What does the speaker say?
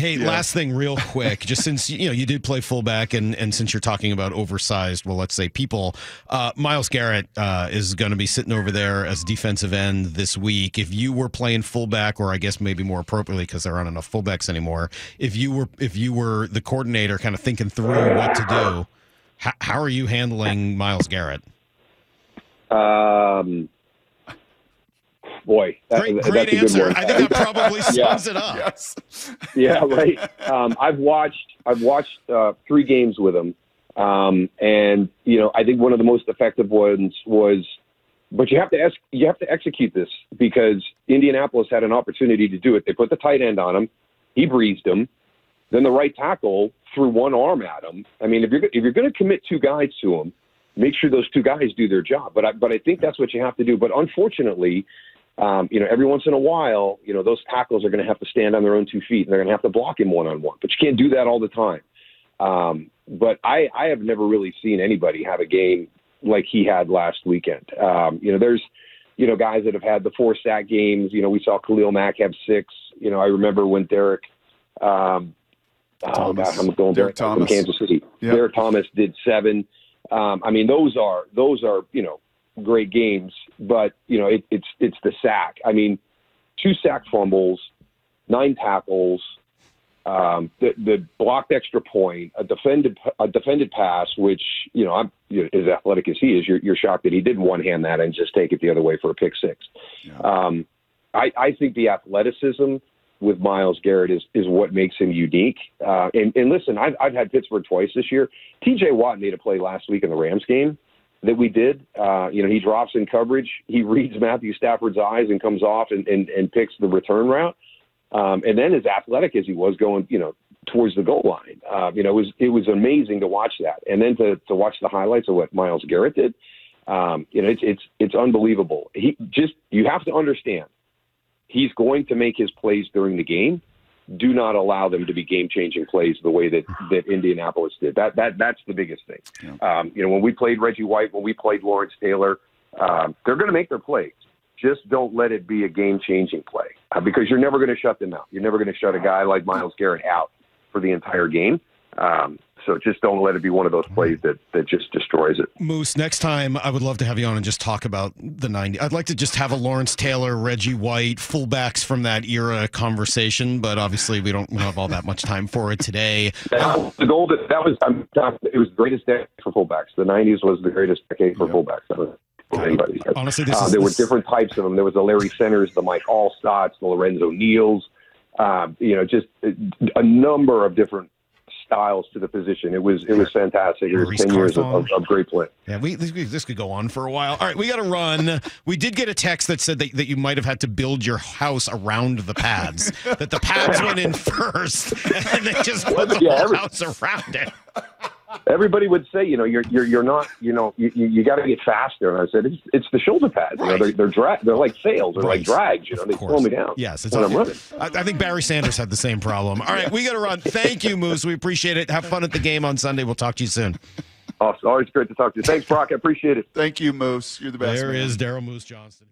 Hey, Yeah. last thing, real quick. Just since you know you did play fullback, and and since you're talking about oversized, well, let's say people, uh, Myles Garrett uh, is going to be sitting over there as defensive end this week. If you were playing fullback, or I guess maybe more appropriately because there aren't enough fullbacks anymore, if you were if you were the coordinator, kind of thinking through what to do, how, how are you handling Myles Garrett? Um, boy, that, Great, that- great that's a good answer. one. I think that probably Yeah. sums it up. Yes. yeah, right. Um, I've watched I've watched uh, three games with him, um, and you know I think one of the most effective ones was. But you have to ex- you have to execute this because Indianapolis had an opportunity to do it. They put the tight end on him, he breezed him. Then the right tackle threw one arm at him. I mean, if you're if you're going to commit two guys to him, make sure those two guys do their job. But I, but I think that's what you have to do. But unfortunately, um, you know, every once in a while, you know, those tackles are going to have to stand on their own two feet and they're going to have to block him one on one. But you can't do that all the time. Um, but I, I have never really seen anybody have a game like he had last weekend. Um, you know, there's, you know, guys that have had the four sack games. You know, we saw Khalil Mack have six. You know, I remember when Derrick, um, oh God, I'm going Derrick back from Kansas City. Yep. Derrick Thomas did seven. Um, I mean, those are those are you know great games, but you know it, it's it's the sack. I mean, two sack fumbles, nine tackles, um, the the blocked extra point, a defended a defended pass, which you know I'm you know, as athletic as he is, you're, you're shocked that he didn't one hand that and just take it the other way for a pick six. Um, I, I think the athleticism with Myles Garrett is is what makes him unique. Uh, and, and listen, I've, I've had Pittsburgh twice this year. T.J. Watt made a play last week in the Rams game that we did. Uh, you know, he drops in coverage, he reads Matthew Stafford's eyes and comes off and, and, and picks the return route. Um, and then as athletic as he was going, you know, towards the goal line, uh, you know, it was it was amazing to watch that. And then to to watch the highlights of what Myles Garrett did, um, you know, it's it's it's unbelievable. He just you have to understand he's going to make his plays during the game. Do not allow them to be game changing plays the way that, that Indianapolis did. That that that's the biggest thing. Um, you know, when we played Reggie White, when we played Lawrence Taylor, um, they're going to make their plays. Just don't let it be a game changing play uh, because you're never going to shut them out. You're never going to shut a guy like Myles Garrett out for the entire game. Um, so just don't let it be one of those plays that, that just destroys it. Moose, next time I would love to have you on and just talk about the 90s. I'd like to just have a Lawrence Taylor, Reggie White, fullbacks from that era conversation, but obviously we don't, have all that much time for it today. That was the goal that that was I'm, it was the greatest decade for fullbacks. The '90s was the greatest decade for fullbacks. That was anybody. Honestly, uh, is there were different types of them. There was the Larry Centers, the Mike Alstotts, the Lorenzo Neals. Um, you know, just a number of different styles to the position. It was it was fantastic. It was Maurice ten years of, of, of great play. Yeah, we this, this could go on for a while. All right, we got to run. We did get a text that said that, that you might have had to build your house around the pads. that the pads went in first, and they just put the Yeah, whole every- house around it. Everybody would say, you know, you're you're you're not, you know, you you, you got to get faster. And I said, it's, it's the shoulder pads. You know, they're they're dra- they're like sails. They're like drags. You know, they slow me down. Yes, it's when I'm running. I, I think Barry Sanders had the same problem. All right, we got to run. Thank you, Moose. We appreciate it. Have fun at the game on Sunday. We'll talk to you soon. Awesome. Always great to talk to you. Thanks, Brock. I appreciate it. Thank you, Moose. You're the best. There man. is Daryl Moose Johnston.